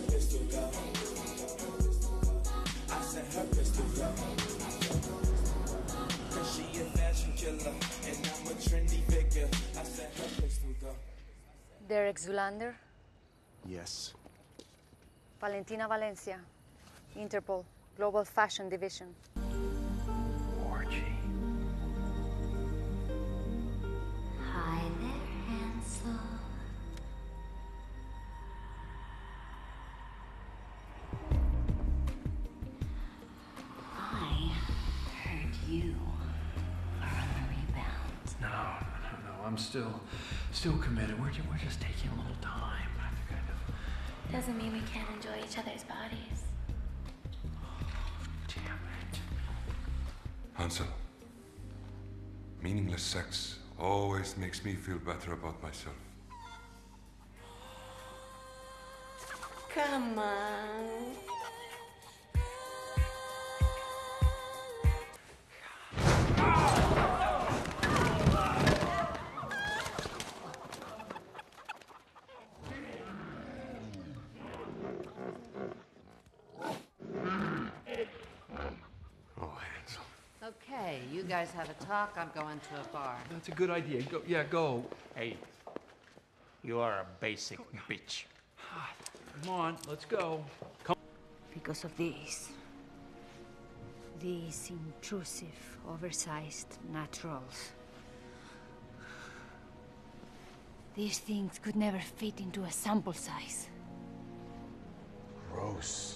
her pistol go. I said her pistol go. Cause she a fashion killer and I'm a trendy figure. I said her pistol go. Derek Zoolander? Yes. Valentina Valencia, Interpol, Global Fashion Division. I'm still, still committed. We're, ju- we're just taking a little time. I think I know. Doesn't mean we can't enjoy each other's bodies. Oh, damn it. Hansel, meaningless sex always makes me feel better about myself. Come on. Okay, you guys have a talk. I'm going to a bar. That's a good idea. Go, yeah, go. Hey, you are a basic bitch. Come on, let's go. Come. Because of these. These intrusive, oversized naturals. These things could never fit into a sample size. Gross.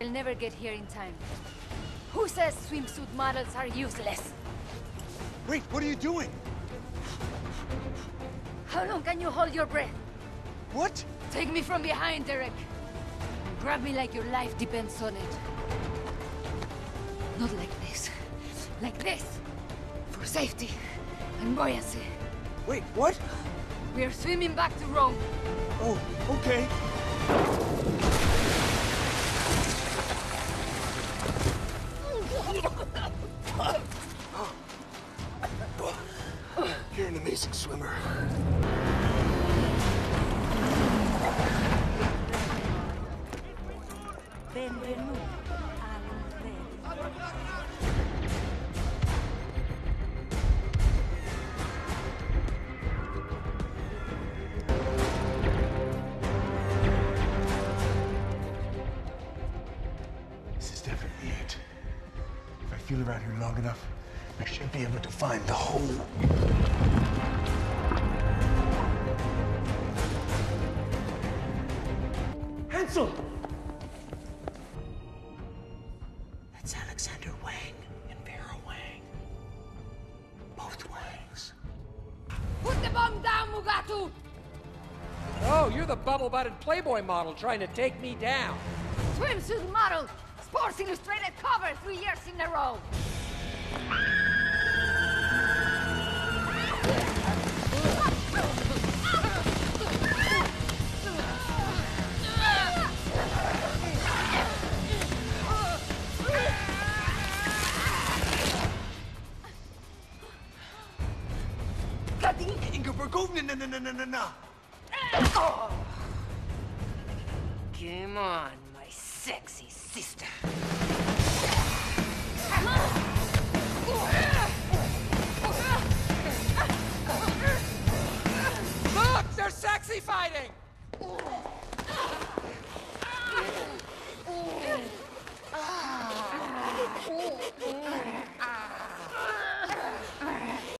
We'll never get here in time. Who says swimsuit models are useless? Wait, what are you doing? How long can you hold your breath? What? Take me from behind, Derek. Grab me like your life depends on it. Not like this. Like this. For safety and buoyancy. Wait, what? We are swimming back to Rome. Oh, okay. Amazing swimmer. This is definitely it. If I feel around here long enough, I should be able to find the hole. Hansel! That's Alexander Wang and Vera Wang. Both Wangs. Put the bomb down, Mugatu! Oh, you're the bubble-butted Playboy model trying to take me down. Swimsuit model! Sports Illustrated cover three years in a row! Ingeborg, go! No, no, no, no, no, no, no. Come on, my sexy sister. Look, they're sexy fighting.